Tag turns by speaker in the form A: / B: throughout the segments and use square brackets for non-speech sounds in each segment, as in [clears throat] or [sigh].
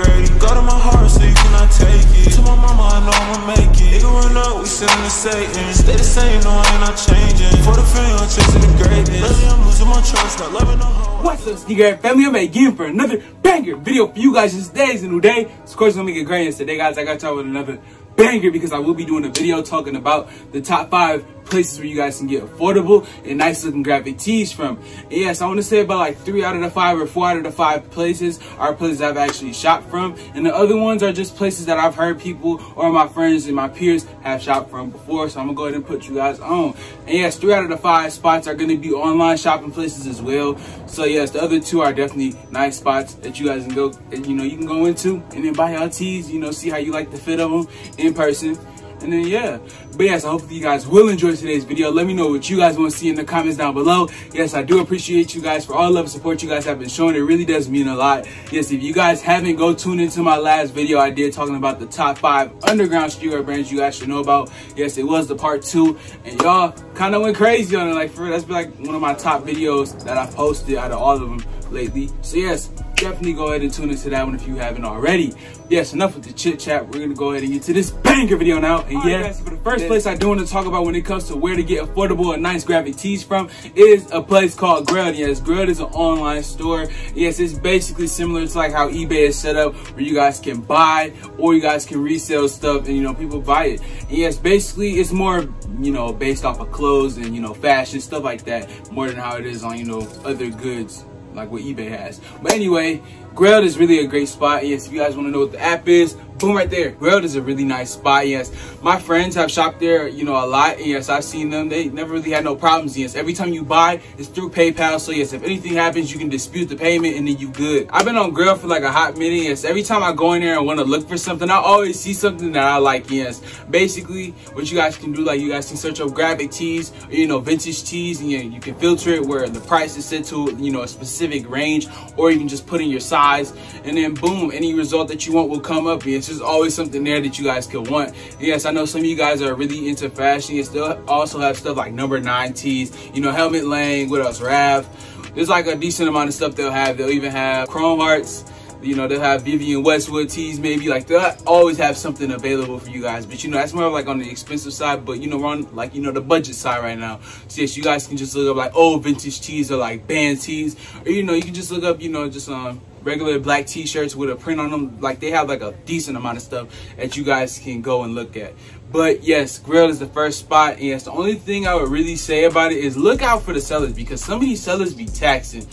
A: Grady. Go to my heart so you cannot take it. To my mama, I know I'ma make it. Nigga run up, we sending to Satan. Stay the same, no, I ain't not changing. For the fame, I'm chasing the greatness. Lately, I'm losing my trust, not loving no hoe.
B: What's up, Sneaker family? I'm again for another banger video for you guys. Today is a new day. Of course, gonna make it great. Today, guys, I got y'all with another banger because I will be doing a video talking about the top five places where you guys can get affordable and nice looking graphic tees from. And yes, I want to say about like three out of the five or four out of the five places are places I've actually shopped from. And the other ones are just places that I've heard people or my friends and my peers have shopped from before. So I'm gonna go ahead and put you guys on. And yes, three out of the five spots are gonna be online shopping places as well. So yes, the other two are definitely nice spots that you guys can go, you know, you can go into and then buy y'all tees, you know, see how you like the fit of them in person. And then yeah, but yes, I hope you guys will enjoy today's video. Let me know what you guys want to see in the comments down below. Yes, I do appreciate you guys for all love and support you guys have been showing. It really does mean a lot. Yes, if you guys haven't, go tune into my last video I did talking about the top five underground streetwear brands you guys should know about. Yes, it was the part two, and y'all kind of went crazy on it. Like for that's been like one of my top videos that I posted out of all of them lately. So yes, definitely go ahead and tune into that one if you haven't already. Yes, enough with the chit chat. We're gonna go ahead and get to this banger video now. And yeah, guys, for the first place I do want to talk about when it comes to where to get affordable and nice graphic tees from is a place called Grailed. Yes, Grailed is an online store. Yes, it's basically similar to like how eBay is set up where you guys can buy or you guys can resell stuff and you know people buy it. And yes, basically it's more you know based off of clothes and you know fashion stuff like that more than how it is on you know other goods like what eBay has. But anyway, Grailed is really a great spot. Yes, if you guys want to know what the app is, boom right there. Grailed is a really nice spot. Yes, my friends have shopped there, you know, a lot. And yes, I've seen them. They never really had no problems. Yes, every time you buy, it's through PayPal. So yes, if anything happens, you can dispute the payment and then you good. I've been on Grailed for like a hot minute. Yes, every time I go in there and want to look for something, I always see something that I like. Yes, basically what you guys can do, like you guys can search up graphic tees, or, you know, vintage tees, and you, you can filter it where the price is set to, you know, a specific range, or you can just put in your size, and then boom, any result that you want will come up. Yes, there's always something there that you guys could want. yes, I know some of you guys are really into fashion. You still also have stuff like number nine tees, you know, Helmut Lang, what else, Raf. There's like a decent amount of stuff they'll have. They'll even have Chrome Hearts. You know, they'll have Vivienne Westwood tees, maybe like they'll always have something available for you guys. But you know, that's more like on the expensive side, but you know, on like, you know, the budget side right now. So yes, you guys can just look up like old vintage tees or like band tees, or you know, you can just look up, you know, just um regular black t-shirts with a print on them like they have like a decent amount of stuff that you guys can go and look at. But yes Grailed is the first spot and yes the only thing i would really say about it is look out for the sellers because some of these sellers be taxing.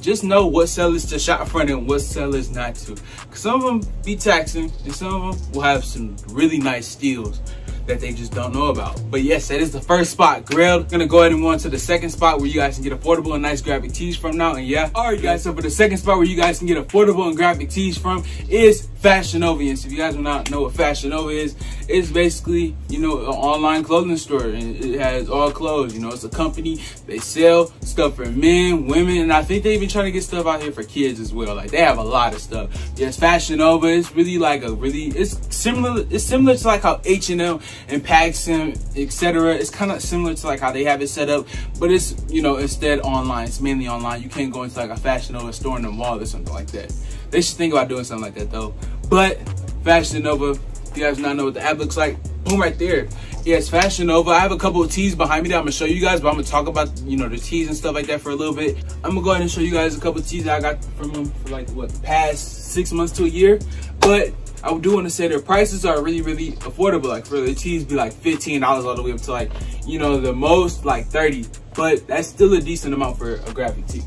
B: Just know what sellers to shop from and what sellers not to. Because Some of them be taxing and some of them will have some really nice steals that they just don't know about. But yes, that is the first spot. Grailed. Gonna go ahead and move on to the second spot where you guys can get affordable and nice graphic tees from now. And yeah, all right, guys. So for the second spot where you guys can get affordable and graphic tees from is Fashion Nova. And so if you guys do not know what Fashion Nova is, it's basically, you know, an online clothing store. And it has all clothes. You know, it's a company. They sell stuff for men, women, and I think they even trying to get stuff out here for kids as well. Like they have a lot of stuff. Yes, Fashion Nova. It's really like a really. It's similar. It's similar to like how H and M and PacSun, etc. It's kind of similar to like how they have it set up, but it's you know instead online. It's mainly online. You can't go into like a Fashion Nova store in the mall or something like that. They should think about doing something like that though. But Fashion Nova, if you guys not know what the app looks like, boom right there. Yes, Fashion Nova. I have a couple of tees behind me that I'm gonna show you guys, but I'm gonna talk about you know the tees and stuff like that for a little bit. I'm gonna go ahead and show you guys a couple of tees that I got from them for like what past six months to a year. But I do want to say their prices are really, really affordable. Like for the tees be like $15 all the way up to like, you know, the most like 30, but that's still a decent amount for a graphic tee.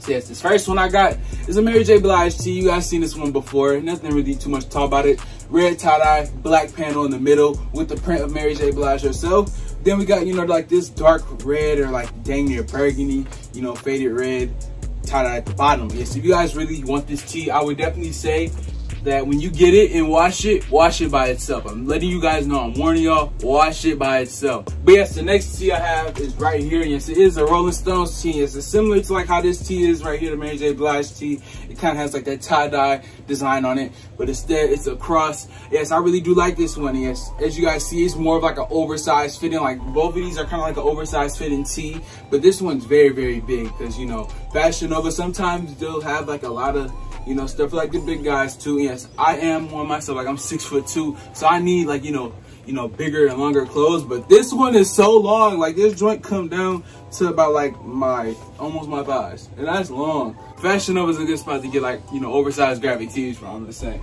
B: So yes, this first one I got is a Mary J. Blige tee. You guys seen this one before. Nothing really too much to talk about it. Red tie-dye, black panel in the middle with the print of Mary J. Blige herself. Then we got, you know, like this dark red or like dang near burgundy, you know, faded red tie-dye at the bottom. Yes, if you guys really want this tee, I would definitely say that when you get it and wash it, wash it by itself. I'm letting you guys know, I'm warning y'all, wash it by itself. But yes, the next tee I have is right here. Yes, it is a Rolling Stones tee. Yes, it's similar to like how this tee is right here, the Mary J. Blige tee. It kind of has like that tie-dye design on it, but instead it's a cross. Yes, I really do like this one. Yes, as you guys see, it's more of like an oversized fitting. Like both of these are kind of like an oversized fitting tee, but this one's very, very big because, you know, Fashion Nova, sometimes they'll have like a lot of You know, stuff like the big guys too. Yes, I am one myself. Like I'm six foot two, so I need like you know, you know, bigger and longer clothes. But this one is so long. Like this joint come down to about like my almost my thighs, and that's long. Fashion Nova is a good spot to get like you know oversized graphic tees from. I'm just saying.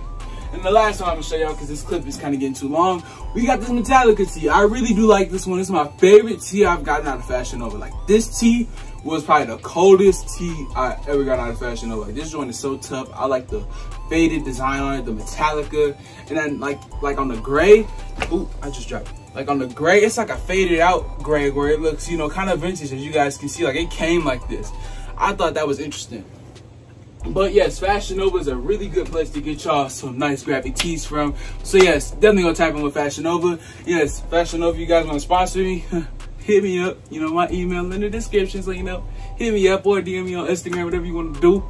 B: And the last one I'm gonna show y'all because this clip is kind of getting too long. We got this Metallica tee. I really do like this one. It's my favorite tee I've gotten out of Fashion Nova. Like this tee was probably the coldest tee I ever got out of Fashion Nova. Like this joint is so tough. I like the faded design on it, the Metallica, and then like like on the gray. Ooh, I just dropped. Like on the gray, it's like a faded out gray where it looks, you know, kind of vintage as you guys can see. Like it came like this. I thought that was interesting. But yes, Fashion Nova is a really good place to get y'all some nice graphic tees from. So yes, definitely gonna tap in with Fashion Nova. Yes, Fashion Nova, you guys wanna sponsor me? [laughs] hit me up. You know, my email in the description, so you know, hit me up or DM me on Instagram, whatever you want to do.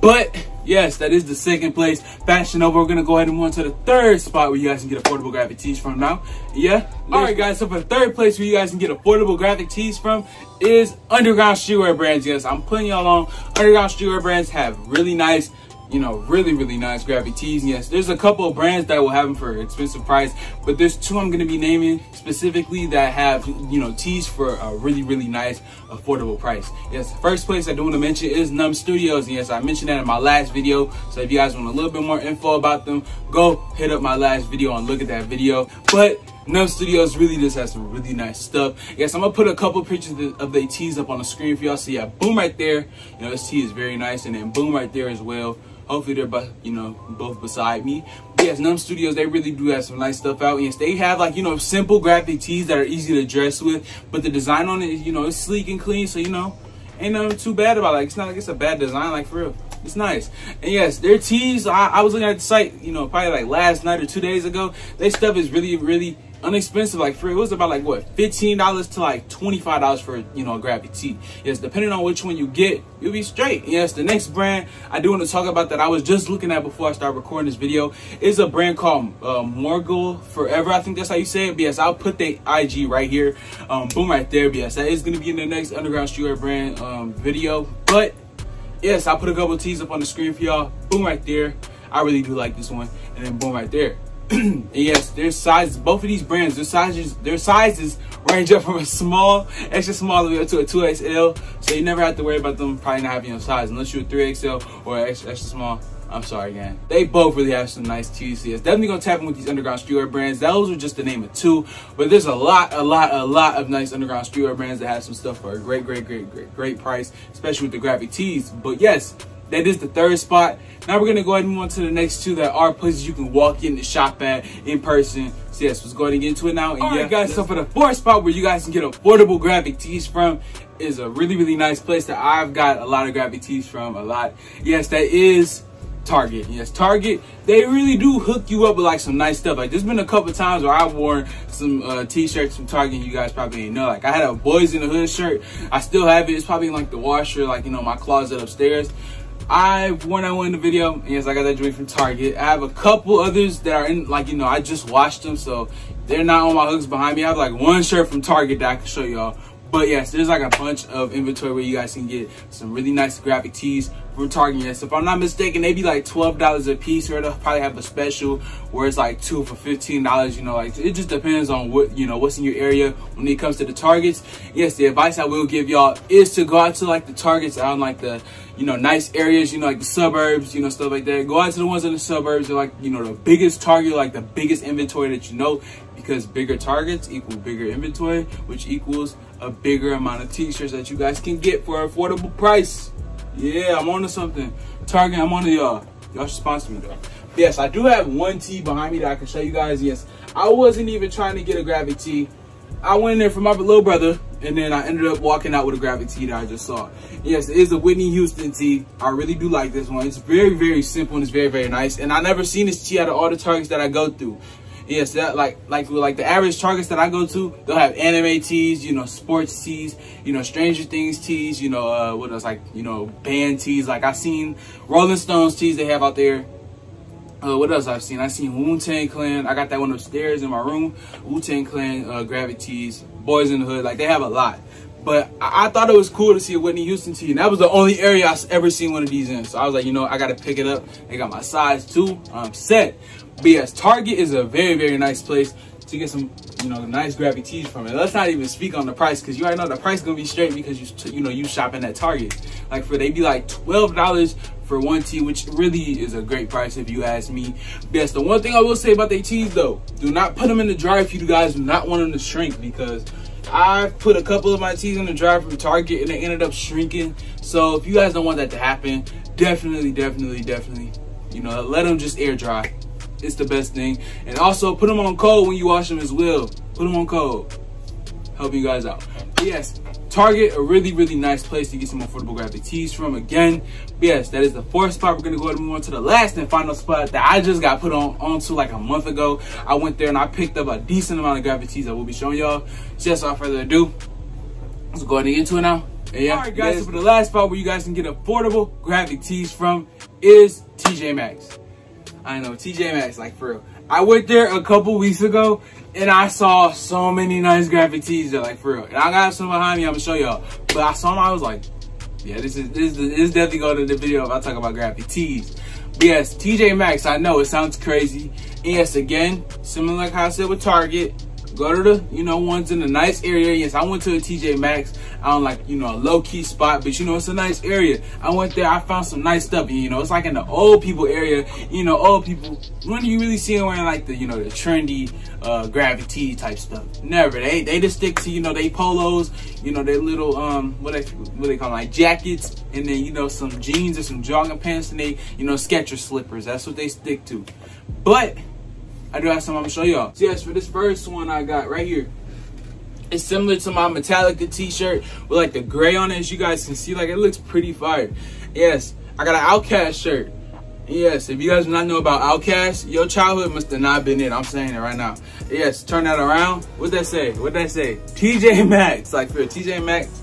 B: But yes, that is the second place. Fashion Nova. We're gonna go ahead and move on to the third spot where you guys can get affordable graphic tees from now. Yeah. All right, guys. So for the third place where you guys can get affordable graphic tees from is Underground Streetwear Brands. Yes, I'm putting y'all on. Underground Streetwear Brands have really nice you know, really, really nice graphic tees. Yes, there's a couple of brands that will have them for expensive price, but there's two I'm gonna be naming specifically that have, you know, tees for a really, really nice, affordable price. Yes, first place I do want to mention is Numb Studios. yes, I mentioned that in my last video. So if you guys want a little bit more info about them, go hit up my last video and look at that video. But Numb Studios really just has some really nice stuff. Yes, I'm gonna put a couple pictures of the tees up on the screen for y'all. So yeah, boom right there. You know, this tee is very nice, and then boom right there as well. Hopefully they're, you know, both beside me. But yes, Numb Studios, they really do have some nice stuff out. Yes, they have like, you know, simple graphic tees that are easy to dress with. But the design on it, is, you know, it's sleek and clean. So, you know, ain't nothing too bad about it. Like, it's not like it's a bad design, like for real. It's nice. And yes, their tees, I, I was looking at the site, you know, probably like last night or two days ago. Their stuff is really, really unexpensive like for it was about like what $15 to like $25 for you know a graphic tee. Yes depending on which one you get you'll be straight. Yes the next brand i do want to talk about that i was just looking at before i start recording this video is a brand called uh, morgul forever i think that's how you say it. But yes i'll put the ig right here. Um, boom right there but yes that is going to be in the next underground streetwear brand um, video. But yes i'll put a couple tees up on the screen for y'all. Boom right there. I really do like this one. And then boom right there [clears throat] yes, their sizes, both of these brands, their sizes, their sizes range up from a small, extra small to a 2XL. So you never have to worry about them probably not having your size unless you're a 3XL or extra, extra small. I'm sorry again. They both really have some nice. Yes, definitely gonna tap in with these underground streetwear brands. Those are just the name of two, but there's a lot, a lot, a lot of nice underground streetwear brands that have some stuff for a great, great, great, great, great price, especially with the graphic tees. But yes, that is the third spot. Now we're gonna go ahead and move on to the next two that are places you can walk in to shop at in person. So yes, let's go ahead and get into it now. And All yeah, right, guys. So for the fourth spot where you guys can get affordable graphic tees from is a really really nice place that I've got a lot of graphic tees from. A lot. Yes, that is Target. Yes, Target, they really do hook you up with like some nice stuff. Like there's been a couple times where I've worn some uh, t-shirts from Target you guys probably didn't know. Like I had a Boys in the Hood shirt. I still have it. It's probably in like the washer, like, you know, my closet upstairs. That one in the video. Yes, I got that joint from Target. I have a couple others that are in, like, you know, I just washed them, so they're not on my hooks behind me. I have like one shirt from Target that I can show y'all. But yes, there's like a bunch of inventory where you guys can get some really nice graphic tees from Target. Yes, if I'm not mistaken, they be like $12 a piece, or they'll probably have a special where it's like two for $15. You know, like it just depends on what, you know, what's in your area when it comes to the Targets. Yes, the advice I will give y'all is to go out to like the Targets out in like the, you know, nice areas, you know, like the suburbs, you know, stuff like that. Go out to the ones in the suburbs, are like, you know, the biggest Target, like the biggest inventory that you know, because bigger targets equal bigger inventory, which equals a bigger amount of t-shirts that you guys can get for an affordable price. Yeah, I'm on to something. Target, I'm on to y'all. Y'all should sponsor me though. Yes, I do have one tee behind me that I can show you guys. Yes, I wasn't even trying to get a graphic tee. I went in there for my little brother, and then I ended up walking out with a graphic tee that I just saw. Yes, it is a Whitney Houston tee. I really do like this one. It's very, very simple and it's very, very nice. And I never seen this tee out of all the targets that I go through. Yes, that like like like the average targets that I go to, they'll have anime tees, you know, sports tees, you know, Stranger Things tees, you know, uh, what else like you know, band tees. Like I seen Rolling Stones tees they have out there. Uh, what else I've seen? I've seen Wu Tang Clan. I got that one upstairs in my room. Wu Tang Clan uh, Gravity tees, Boys in the Hood. Like they have a lot. But I, I, thought it was cool to see a Whitney Houston tee, and that was the only area I ever seen one of these in. So I was like, you know, I gotta pick it up. They got my size too. I'm set. But yes, Target is a very, very nice place to get some, you know, nice grabby tees from it. Let's not even speak on the price because you already know the price gonna be straight because you, you know, you shopping at Target. Like for they be like twelve dollars for one tee, which really is a great price if you ask me. Yes, the one thing I will say about their tees though, do not put them in the dryer if you guys do not want them to shrink because I've put a couple of my tees in the dryer from Target and they ended up shrinking. So if you guys don't want that to happen, definitely, definitely, definitely, you know, let them just air dry. It's the best thing. And also put them on cold when you wash them as well. Put them on cold. Help you guys out. But yes, Target, a really, really nice place to get some affordable graphic tees from. Again, yes, that is the fourth spot. We're gonna go ahead and move on to the last and final spot that I just got put on onto like a month ago. I went there and I picked up a decent amount of graphic tees I will be showing y'all. Just without further ado, let's go ahead and get into it now. And yeah, Alright guys, so for the last spot where you guys can get affordable graphic tees from is TJ Maxx. I know, TJ Maxx, like for real. I went there a couple weeks ago and I saw so many nice graphic tees there, like for real. And I got some behind me, I'm gonna show y'all. But I saw them, I was like, yeah, this is this is, this is definitely going to the video if I talk about graphic tees. But yes, TJ Maxx, I know it sounds crazy. And yes, again, similar like how I said with Target, go to the, you know, ones in a nice area. Yes, I went to a TJ Maxx on like, you know, a low key spot, but you know, it's a nice area. I went there, I found some nice stuff. You know, it's like in the old people area, you know, old people, when do you really see them wearing like the, you know, the trendy, uh, gravity type stuff? Never. They, they just stick to, you know, they polos, you know, their little, um, what they, what they call them, like jackets, and then, you know, some jeans or some jogging pants, and they, you know, Skechers slippers. That's what they stick to. But, I do have some I'm gonna show y'all. So yes, for this first one I got right here. It's similar to my Metallica t-shirt with like the gray on it. As you guys can see, like it looks pretty fire. Yes, I got an OutKast shirt. Yes, if you guys do not know about OutKast, your childhood must have not been it. I'm saying it right now. Yes, turn that around. What'd that say? What'd that say? TJ Maxx. Like for TJ Maxx,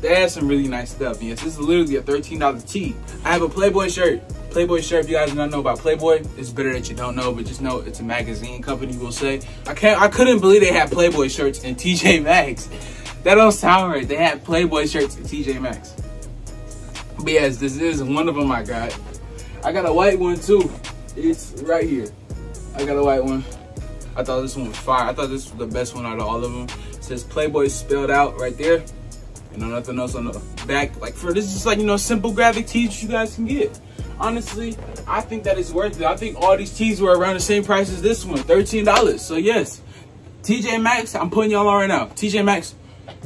B: they have some really nice stuff. Yes, this is literally a $13 tee. I have a Playboy shirt. Playboy shirt, if you guys do not know about Playboy, it's better that you don't know, but just know it's a magazine company, we'll say. I can't, I couldn't believe they had Playboy shirts in TJ Maxx. That don't sound right. They had Playboy shirts in TJ Maxx. But yes, this is one of them I got. I got a white one too. It's right here. I got a white one. I thought this one was fire. I thought this was the best one out of all of them. It says Playboy spelled out right there. You know, nothing else on the back. Like for this is like, you know, simple graphic tees you guys can get honestly, I think that it's worth it. I think all these tees were around the same price as this one, $13. So yes, TJ Maxx, I'm putting y'all on right now. TJ Maxx,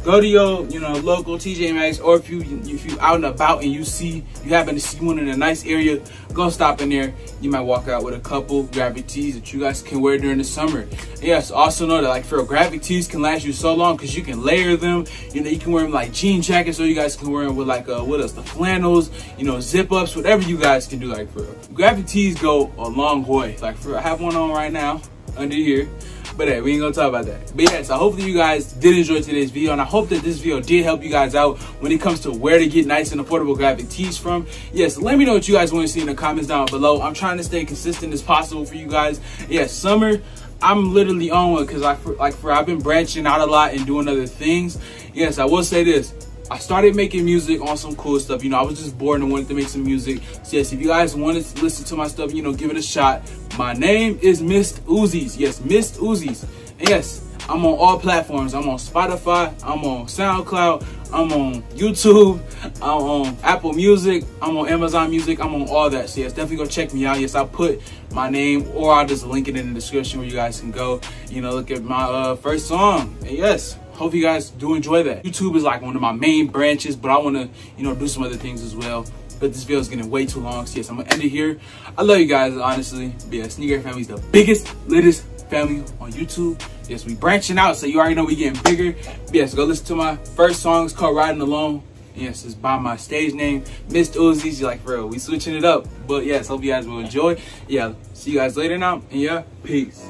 B: go to your you know local TJ Maxx or if you if you out and about and you see you happen to see one in a nice area, go stop in there. You might walk out with a couple graphic tees that you guys can wear during the summer. Yes, also know that like for graphic tees can last you so long because you can layer them. You know you can wear them like jean jackets or you guys can wear them with like uh what else the flannels, you know zip ups, whatever you guys can do. Like for graphic tees go a long way. Like for I have one on right now under here. But hey, we ain't gonna talk about that. But yeah, so hopefully you guys did enjoy today's video, and I hope that this video did help you guys out when it comes to where to get nice and affordable graphic tees from. Yes, let me know what you guys want to see in the comments down below. I'm trying to stay consistent as possible for you guys. Yes, summer, I'm literally on one because I like for I've been branching out a lot and doing other things. Yes, I will say this. I started making music on some cool stuff. You know, I was just bored and wanted to make some music. So yes, if you guys wanted to listen to my stuff, you know, give it a shot. My name is Missed Uzis. Yes, Missed Uzis. And yes, I'm on all platforms. I'm on Spotify. I'm on SoundCloud. I'm on YouTube. I'm on Apple Music. I'm on Amazon Music. I'm on all that. So yes, definitely go check me out. Yes, I'll put my name or I'll just link it in the description where you guys can go, you know, look at my uh, first song. And yes, hope you guys do enjoy that. YouTube is like one of my main branches, but I want to, you know, do some other things as well. But this video is getting way too long, so yes, I'm gonna end it here. I love you guys, honestly. But yeah, Sneaker Family is the biggest, latest family on YouTube. Yes, we branching out, so you already know we getting bigger. But yes, go listen to my first song. It's called Riding Alone. Yes, it's by my stage name, Missed Uzis. Like, for real, we switching it up. But yes, hope you guys will enjoy. Yeah, see you guys later now. And yeah, peace.